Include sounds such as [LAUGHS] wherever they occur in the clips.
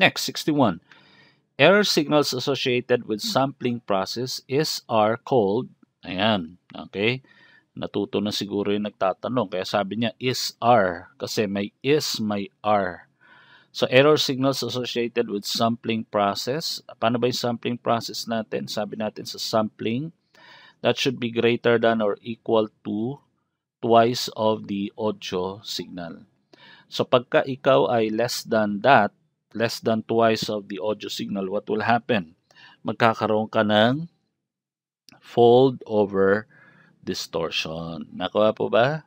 Next, 61. Error signals associated with sampling process is are called, ayan, okay, natuto na siguro yung nagtatanong. Kaya sabi niya is are, kasi may is, may are. So, error signals associated with sampling process. Paano ba yung sampling process natin? Sabi natin sa sampling, that should be greater than or equal to twice of the audio signal. So, pagka ikaw ay less than that, less than twice of the audio signal, what will happen? Magkakaroon ka ng fold over distortion. Nakuha po ba?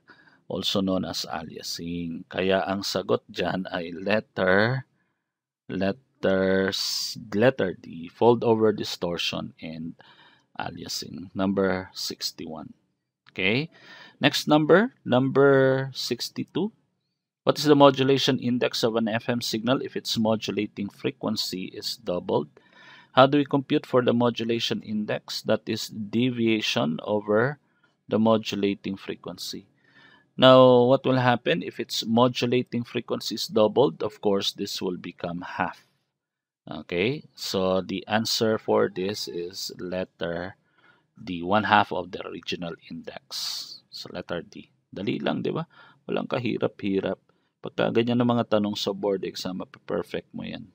Also known as aliasing. Kaya ang sagot dyan ay letter, letters, letter D, fold over distortion and aliasing. Number 61. Okay. Next number, number 62. What is the modulation index of an FM signal if its modulating frequency is doubled? How do we compute for the modulation index? That is deviation over the modulating frequency. Now, what will happen if its modulating frequency is doubled? Of course, this will become half. Okay, so the answer for this is letter D, one half of the original index. So letter D. Dali lang, di ba? Walang kahirap-hirap. Pagka ganyan ng mga tanong sa board exam, perfect mo yan.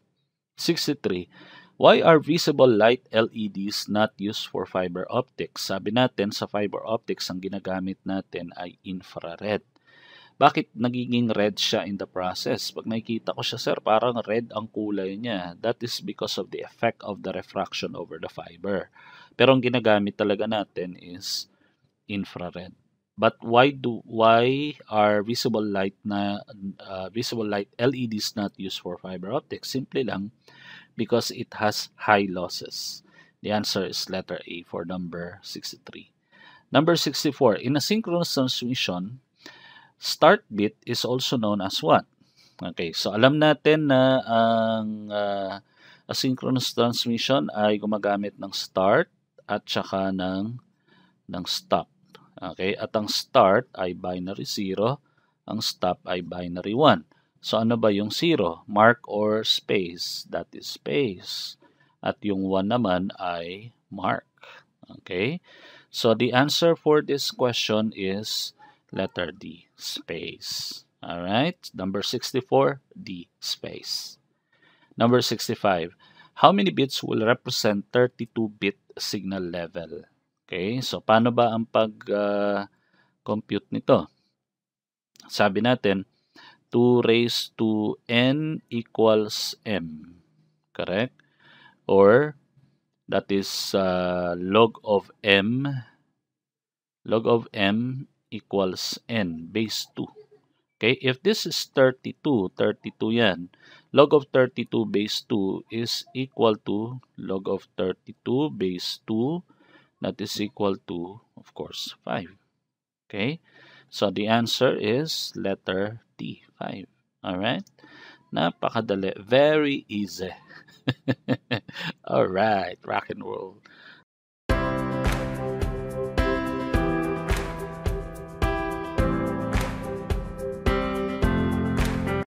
63. Why are visible light LEDs not used for fiber optics? Sabi natin sa fiber optics, ang ginagamit natin ay infrared. Bakit nagiging red siya in the process? Pag nakikita ko siya, sir, parang red ang kulay niya. That is because of the effect of the refraction over the fiber. Pero ang ginagamit talaga natin is infrared. But why do why are visible light na uh, visible light LEDs not used for fiber optics? Simply lang because it has high losses. The answer is letter A for number 63. Number 64, in a synchronous transmission, start bit is also known as what? Okay, so alam natin na ang uh, asynchronous transmission ay gumagamit ng start at saka ng ng stop. Okay, at ang start ay binary 0, ang stop ay binary 1. So ano ba yung 0? Mark or space? That is space. At yung 1 naman ay mark. Okay? So the answer for this question is letter D, space. All right? Number 64, D, space. Number 65. How many bits will represent 32-bit signal level? Okay, so paano ba ang pag-compute uh, nito? Sabi natin, 2 raised to n equals m. Correct? Or, that is uh, log of m. Log of m equals n, base 2. Okay, if this is 32, 32 yan, log of 32 base 2 is equal to log of 32 base 2 that is equal to, of course, 5. Okay? So, the answer is letter D, 5. Alright? Napakadali. Very easy. [LAUGHS] Alright, rock and roll.